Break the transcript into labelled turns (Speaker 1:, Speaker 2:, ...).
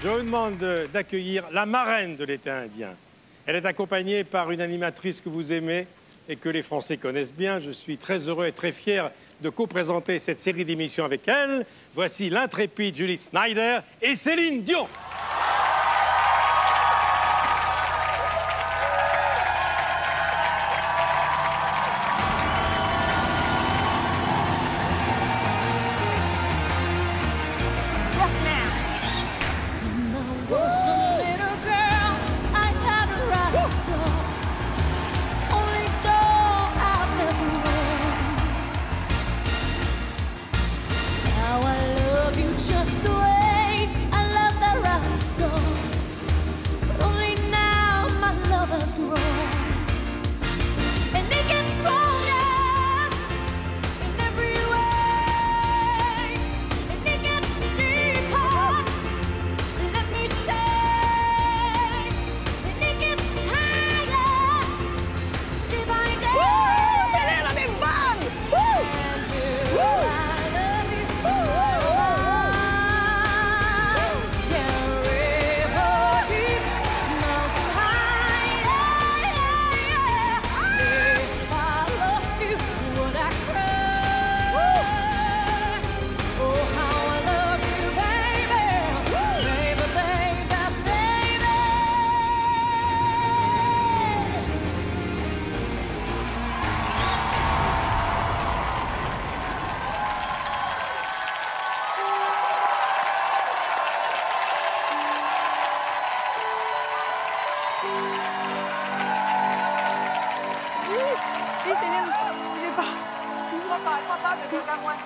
Speaker 1: Je vous demande d'accueillir la marraine de l'été indien. Elle est accompagnée par une animatrice que vous aimez et que les Français connaissent bien. Je suis très heureux et très fier de co-présenter cette série d'émissions avec elle. Voici l'intrépide Judith Snyder et Céline Dion.
Speaker 2: 你先弄弄一把，爸
Speaker 3: 把，爸把就给我干完。